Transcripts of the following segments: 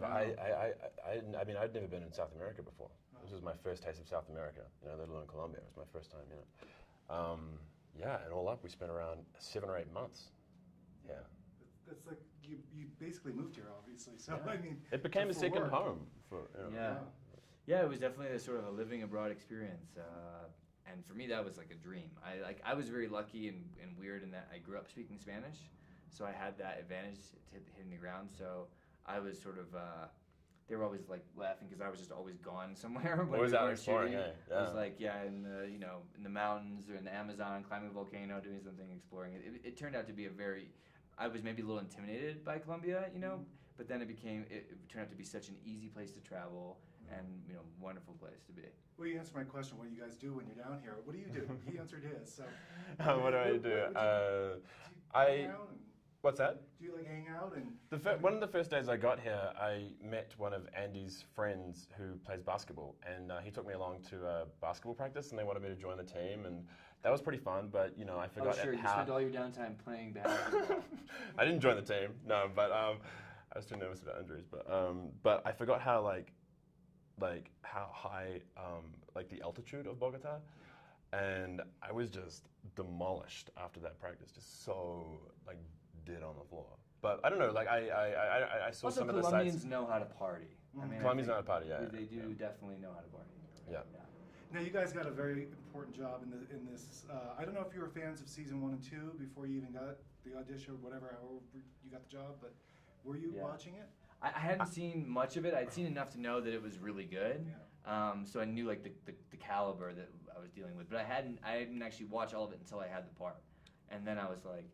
never. I, I, I, I, I mean, I'd never been in South America before. This was my first taste of South America. You know, let alone Colombia. It was my first time. You know, um, yeah, and all up, we spent around seven or eight months. Yeah, That's like you, you basically moved here, obviously. So Yeah. I mean, it became a second work. home for. You know. Yeah. Yeah, it was definitely a sort of a living abroad experience, uh, and for me that was like a dream. I like I was very lucky and, and weird in that I grew up speaking Spanish, so I had that advantage to hitting the ground. So I was sort of uh, they were always like laughing because I was just always gone somewhere. when Always we out weren't exploring, shooting. eh? I was Yeah. like yeah in the you know in the mountains or in the Amazon, climbing a volcano, doing something, exploring it. It, it turned out to be a very I was maybe a little intimidated by Colombia, you know, but then it became it, it turned out to be such an easy place to travel and you know wonderful place to be. Well, you answered my question. What do you guys do when you're down here? What do you do? he answered his. So what do I do? What- what- what do you- Uh, do you I- hang out and- what's that? do you like hang out and? The fir- one of the first days I got here, I met one of Andy's friends who plays basketball, and uh, he took me along to a basketball practice, and they wanted me to join the team, and that was pretty fun. But you know, I forgot. Oh forgot sure, you how. spent all your downtime playing basketball. I didn't join the team, no, but um, I was too nervous about injuries. But um, but I forgot how like like how high um, like the altitude of Bogota, and I was just demolished after that practice, just so like dead on the floor. But I don't know, like I I, I, I saw also, some of the Colombians sites. know how to party. I mean, Colombians know how to party, yeah, They do yeah. definitely know how to party. Yeah. Now you guys got a very important job in the in this. Uh, I don't know if you were fans of season one and two before you even got the audition or whatever, however you got the job. But were you Yeah. watching it? I, I hadn't seen much of it. I'd seen enough to know that it was really good. Yeah. Um, so I knew like the, the, the caliber that I was dealing with, but I hadn't I didn't actually watch all of it until I had the part, and then I was like,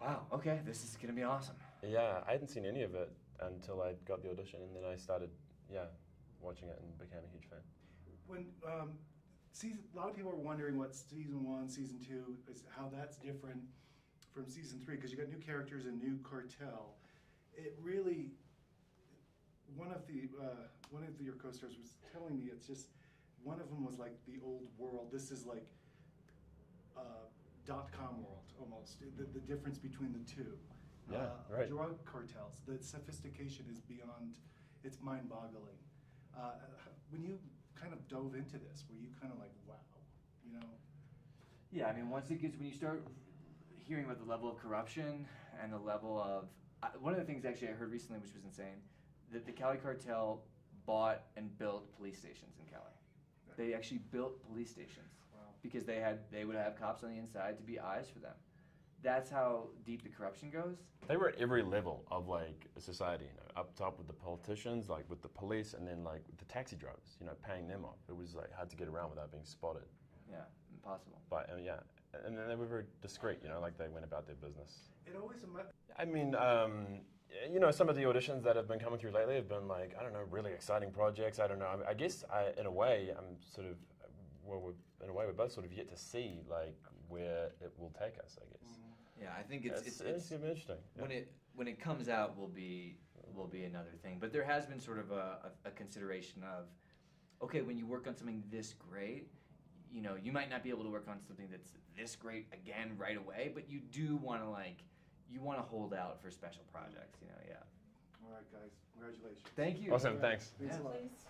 wow, okay, this is gonna be awesome. Yeah, I hadn't seen any of it until I got the audition, and then I started, yeah, watching it and became a huge fan. When um, season, a lot of people are wondering what season one, season two is, how that's different from season three because you got new characters and new cartel. It really, one of the uh, one of your co-stars was telling me it's just one of them was like the old world. This is like uh, dot com world almost. The, the difference between the two. Yeah, uh, right. Drug cartels. The sophistication is beyond. It's mind-boggling. Uh, when you kind of dove into this, were you kind of like, wow, you know? Yeah, I mean, once it gets when you start hearing about the level of corruption and the level of I, one of the things actually I heard recently, which was insane, that the Cali cartel bought and built police stations in Cali. They actually built police stations Wow. Because they had they would have cops on the inside to be eyes for them. That's how deep the corruption goes. They were at every level of like society, you know, up top with the politicians, like with the police, and then like the taxi drivers, you know, paying them off. It was like hard to get around without being spotted. Yeah, impossible. But uh, yeah, and then they were very discreet, you know, like they went about their business. It always I mean, um, you know, some of the auditions that have been coming through lately have been like, I don't know, really exciting projects. I don't know. I, mean, I guess I, in a way, I'm sort of, well, we're, in a way, we're both sort of yet to see like where it will take us. I guess. Mm-hmm. Yeah, I think it's It's, it's, it's, it's, gonna interesting. when yeah. it when it comes out will be will be another thing. But there has been sort of a, a, a consideration of, okay, when you work on something this great, you know, you might not be able to work on something that's this great again right away, but you do want to like you want to hold out for special projects. You know, yeah. All right, guys, congratulations. Thank you. Awesome. Thanks. Thanks a Yeah. lot. Please.